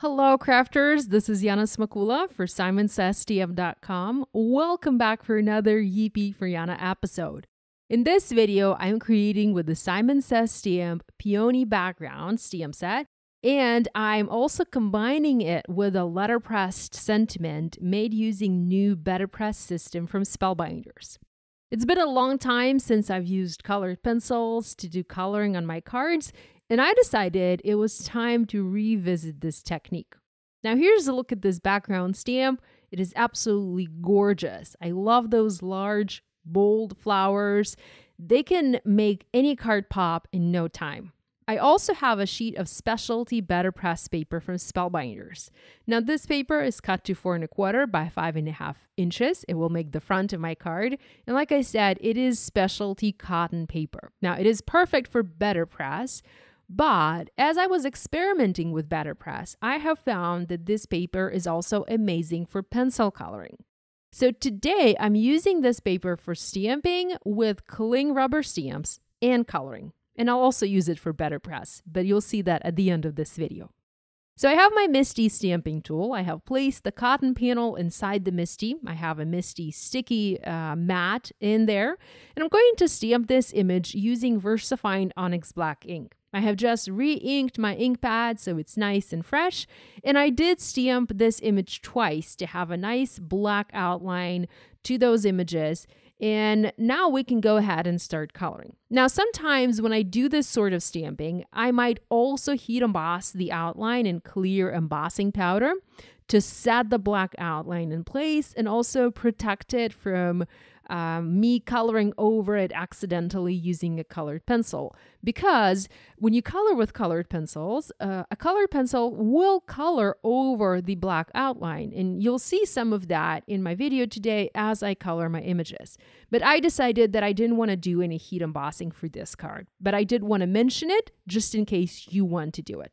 Hello, crafters. This is Yana Smakula for SimonSaysStamp.com. Welcome back for another Yippee for Yana episode. In this video, I'm creating with the Simon Says Stamp Peony background stamp set, and I'm also combining it with a letterpressed sentiment made using new BetterPress system from Spellbinders. It's been a long time since I've used colored pencils to do coloring on my cards, and I decided it was time to revisit this technique. Now, here's a look at this background stamp. It is absolutely gorgeous. I love those large, bold flowers. They can make any card pop in no time. I also have a sheet of specialty better press paper from Spellbinders. Now, this paper is cut to four and a quarter by five and a half inches. It will make the front of my card. And like I said, it is specialty cotton paper. Now, it is perfect for better press, but as I was experimenting with BetterPress, I have found that this paper is also amazing for pencil coloring. So today I'm using this paper for stamping with cling rubber stamps and coloring. And I'll also use it for BetterPress, but you'll see that at the end of this video. So I have my MISTI stamping tool. I have placed the cotton panel inside the MISTI. I have a MISTI sticky uh, mat in there. And I'm going to stamp this image using VersaFine Onyx Black ink. I have just re-inked my ink pad so it's nice and fresh. And I did stamp this image twice to have a nice black outline to those images. And now we can go ahead and start coloring. Now, sometimes when I do this sort of stamping, I might also heat emboss the outline in clear embossing powder to set the black outline in place and also protect it from um, me coloring over it accidentally using a colored pencil. Because when you color with colored pencils, uh, a colored pencil will color over the black outline. And you'll see some of that in my video today as I color my images. But I decided that I didn't want to do any heat embossing for this card. But I did want to mention it just in case you want to do it.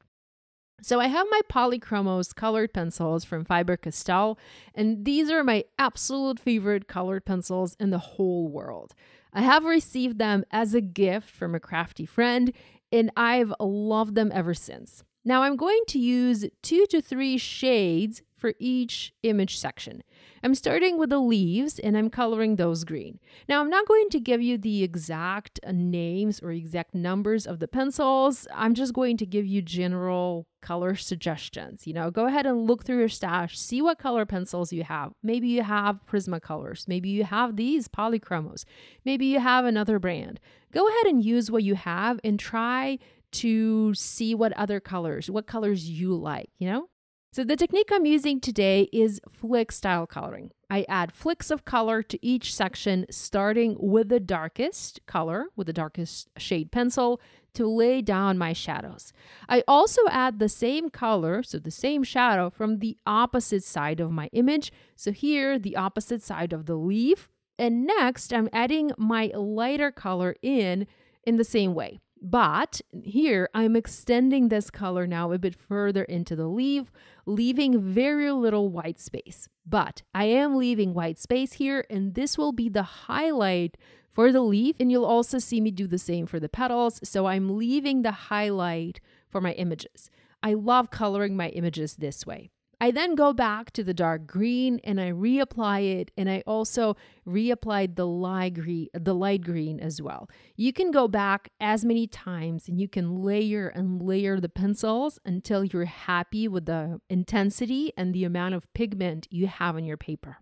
So I have my Polychromos colored pencils from Faber-Castell, and these are my absolute favorite colored pencils in the whole world. I have received them as a gift from a crafty friend, and I've loved them ever since. Now I'm going to use two to three shades for each image section. I'm starting with the leaves and I'm coloring those green. Now, I'm not going to give you the exact names or exact numbers of the pencils. I'm just going to give you general color suggestions. You know, go ahead and look through your stash, see what color pencils you have. Maybe you have Prismacolors, maybe you have these Polychromos, maybe you have another brand. Go ahead and use what you have and try to see what other colors, what colors you like, you know? So the technique I'm using today is flick style coloring. I add flicks of color to each section, starting with the darkest color, with the darkest shade pencil, to lay down my shadows. I also add the same color, so the same shadow, from the opposite side of my image. So here, the opposite side of the leaf. And next, I'm adding my lighter color in in the same way. But here I'm extending this color now a bit further into the leaf, leaving very little white space. But I am leaving white space here, and this will be the highlight for the leaf. And you'll also see me do the same for the petals. So I'm leaving the highlight for my images. I love coloring my images this way. I then go back to the dark green and I reapply it and I also reapplied the light green the light green as well. You can go back as many times and you can layer and layer the pencils until you're happy with the intensity and the amount of pigment you have on your paper.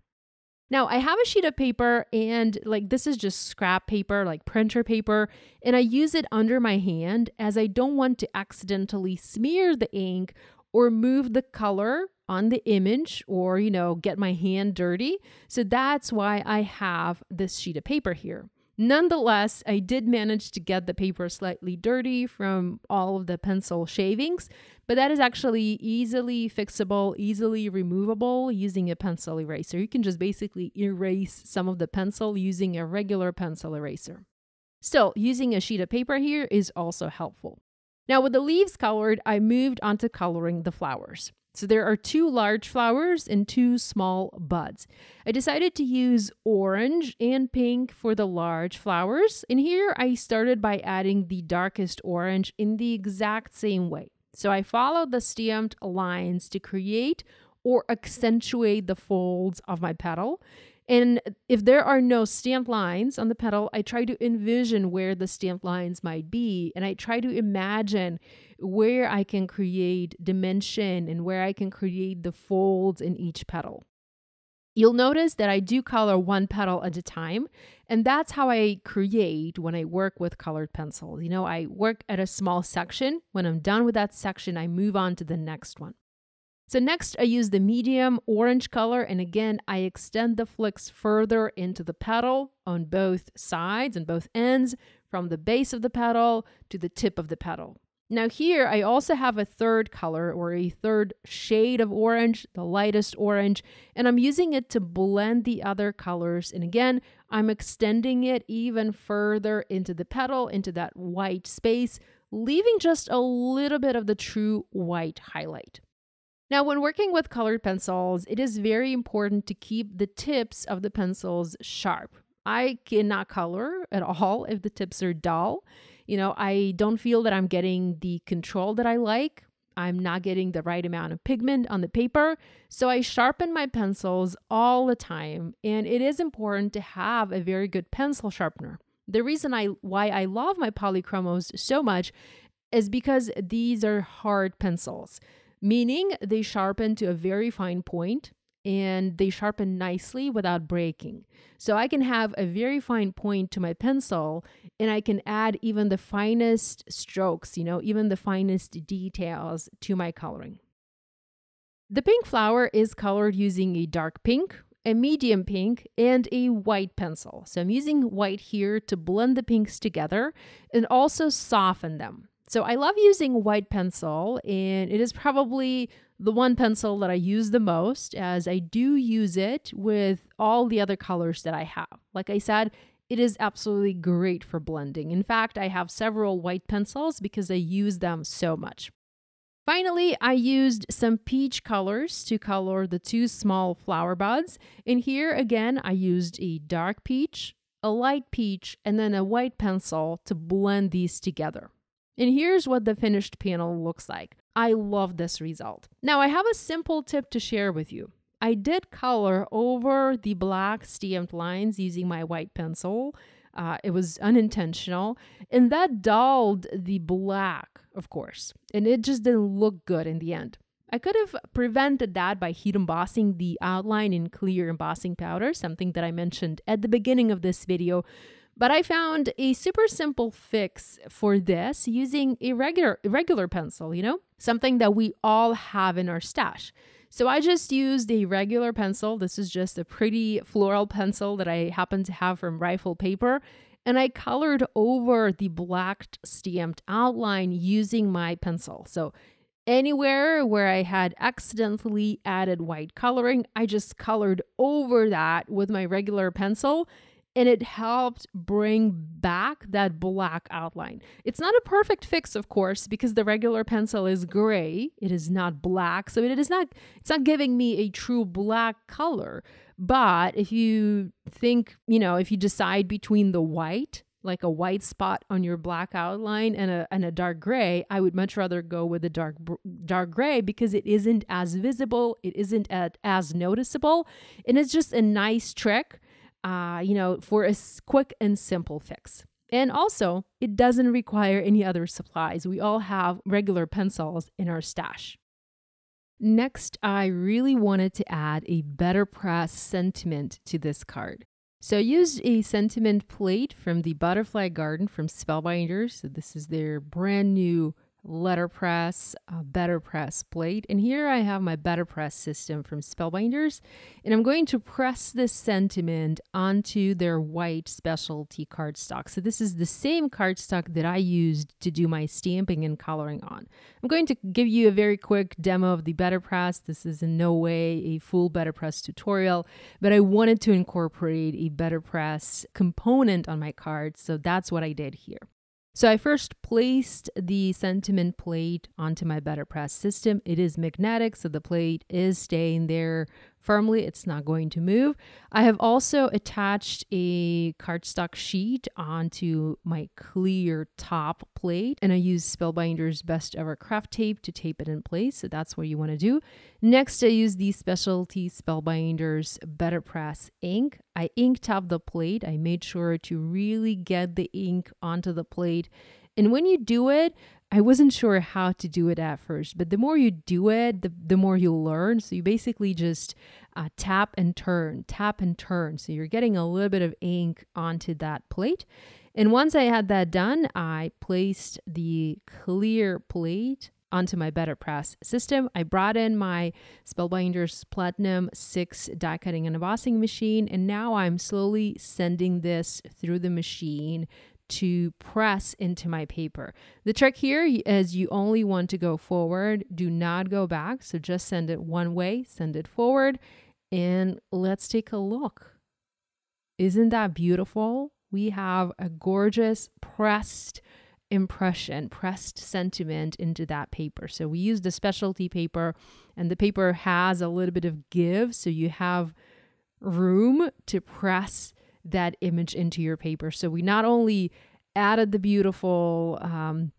Now, I have a sheet of paper and like this is just scrap paper, like printer paper, and I use it under my hand as I don't want to accidentally smear the ink or move the color on the image or, you know, get my hand dirty. So that's why I have this sheet of paper here. Nonetheless, I did manage to get the paper slightly dirty from all of the pencil shavings, but that is actually easily fixable, easily removable using a pencil eraser. You can just basically erase some of the pencil using a regular pencil eraser. Still, using a sheet of paper here is also helpful. Now, with the leaves colored, I moved on to coloring the flowers. So there are two large flowers and two small buds. I decided to use orange and pink for the large flowers. And here I started by adding the darkest orange in the exact same way. So I follow the stamped lines to create or accentuate the folds of my petal. And if there are no stamped lines on the petal, I try to envision where the stamped lines might be. And I try to imagine where I can create dimension and where I can create the folds in each petal. You'll notice that I do color one petal at a time, and that's how I create when I work with colored pencils. You know, I work at a small section. When I'm done with that section, I move on to the next one. So next I use the medium orange color and again I extend the flicks further into the petal on both sides and both ends from the base of the petal to the tip of the petal. Now here I also have a third color or a third shade of orange, the lightest orange, and I'm using it to blend the other colors. And again, I'm extending it even further into the petal, into that white space, leaving just a little bit of the true white highlight. Now, when working with colored pencils, it is very important to keep the tips of the pencils sharp. I cannot color at all if the tips are dull. You know, I don't feel that I'm getting the control that I like. I'm not getting the right amount of pigment on the paper. So I sharpen my pencils all the time. And it is important to have a very good pencil sharpener. The reason I why I love my polychromos so much is because these are hard pencils meaning they sharpen to a very fine point and they sharpen nicely without breaking. So I can have a very fine point to my pencil and I can add even the finest strokes, you know, even the finest details to my coloring. The pink flower is colored using a dark pink, a medium pink, and a white pencil. So I'm using white here to blend the pinks together and also soften them. So I love using white pencil, and it is probably the one pencil that I use the most as I do use it with all the other colors that I have. Like I said, it is absolutely great for blending. In fact, I have several white pencils because I use them so much. Finally, I used some peach colors to color the two small flower buds. And here again, I used a dark peach, a light peach, and then a white pencil to blend these together. And here's what the finished panel looks like. I love this result. Now I have a simple tip to share with you. I did color over the black stamped lines using my white pencil. Uh, it was unintentional, and that dulled the black, of course, and it just didn't look good in the end. I could have prevented that by heat embossing the outline in clear embossing powder, something that I mentioned at the beginning of this video, but I found a super simple fix for this using a regular regular pencil, you know? Something that we all have in our stash. So I just used a regular pencil. This is just a pretty floral pencil that I happen to have from Rifle Paper. And I colored over the black stamped outline using my pencil. So anywhere where I had accidentally added white coloring, I just colored over that with my regular pencil and it helped bring back that black outline. It's not a perfect fix, of course, because the regular pencil is gray. It is not black, so it is not it's not giving me a true black color. But if you think, you know, if you decide between the white, like a white spot on your black outline and a and a dark gray, I would much rather go with a dark dark gray because it isn't as visible, it isn't as, as noticeable, and it's just a nice trick uh, you know, for a quick and simple fix. And also, it doesn't require any other supplies. We all have regular pencils in our stash. Next, I really wanted to add a better press sentiment to this card. So I used a sentiment plate from the Butterfly Garden from Spellbinders. So this is their brand new letterpress, uh, better press plate. And here I have my better press system from Spellbinders. And I'm going to press this sentiment onto their white specialty cardstock. So this is the same cardstock that I used to do my stamping and coloring on. I'm going to give you a very quick demo of the better press. This is in no way a full better press tutorial, but I wanted to incorporate a better press component on my card. So that's what I did here. So I first placed the sentiment plate onto my better press system. It is magnetic, so the plate is staying there firmly, it's not going to move. I have also attached a cardstock sheet onto my clear top plate and I use Spellbinder's Best Ever Craft Tape to tape it in place. So that's what you want to do. Next, I use the Specialty Spellbinders Better Press ink. I inked up the plate. I made sure to really get the ink onto the plate. And when you do it, I wasn't sure how to do it at first, but the more you do it, the, the more you learn. So you basically just uh, tap and turn, tap and turn. So you're getting a little bit of ink onto that plate. And once I had that done, I placed the clear plate onto my Better Press system. I brought in my Spellbinders Platinum 6 die cutting and embossing machine, and now I'm slowly sending this through the machine to press into my paper. The trick here is you only want to go forward, do not go back. So just send it one way, send it forward, and let's take a look. Isn't that beautiful? We have a gorgeous pressed impression, pressed sentiment into that paper. So we used a specialty paper, and the paper has a little bit of give. So you have room to press that image into your paper. So we not only added the beautiful um,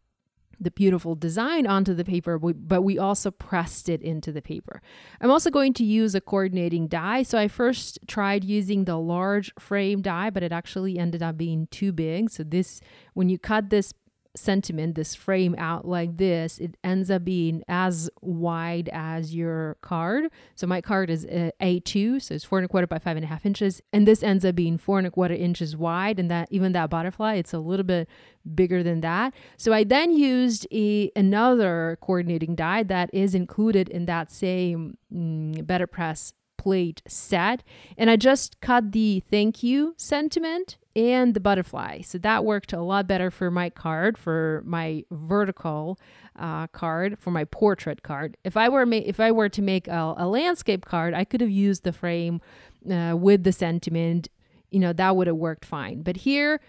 the beautiful design onto the paper, but we also pressed it into the paper. I'm also going to use a coordinating die. So I first tried using the large frame die, but it actually ended up being too big. So this, when you cut this sentiment, this frame out like this, it ends up being as wide as your card. So my card is A2, so it's four and a quarter by five and a half inches. And this ends up being four and a quarter inches wide. And that even that butterfly, it's a little bit bigger than that. So I then used a another coordinating die that is included in that same mm, Better Press plate set. And I just cut the thank you sentiment and the butterfly. So that worked a lot better for my card, for my vertical uh, card, for my portrait card. If I were ma- if I were to make a, a, landscape card, I could have used the frame uh, with the sentiment. You know that would have worked fine. But here,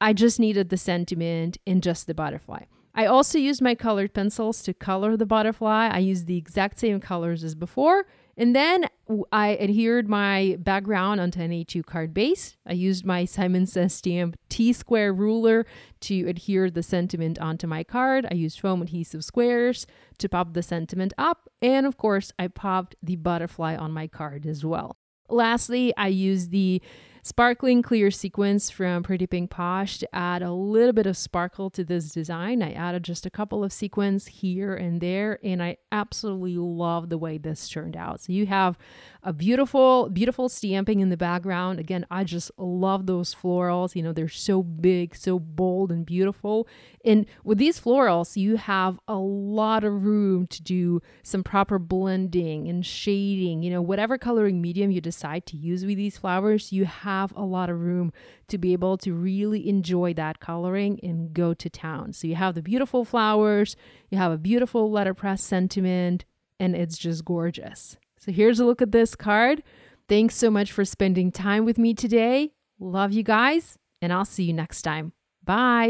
I just needed the sentiment and just the butterfly. I also used my colored pencils to color the butterfly. I used the exact same colors as before and then I adhered my background onto an A2 card base. I used my Simon Says stamp T-square ruler to adhere the sentiment onto my card. I used foam adhesive squares to pop the sentiment up. And of course, I popped the butterfly on my card as well. Lastly, I used the sparkling clear sequins from Pretty Pink Posh to add a little bit of sparkle to this design. I added just a couple of sequins here and there, and I absolutely love the way this turned out. So you have a beautiful, beautiful stamping in the background. Again, I just love those florals. You know, they're so big, so bold and beautiful. And with these florals, you have a lot of room to do some proper blending and shading. You know, whatever coloring medium you decide to use with these flowers, you have a lot of room to be able to really enjoy that coloring and go to town. So you have the beautiful flowers, you have a beautiful letterpress sentiment, and it's just gorgeous. So here's a look at this card. Thanks so much for spending time with me today. Love you guys, and I'll see you next time. Bye.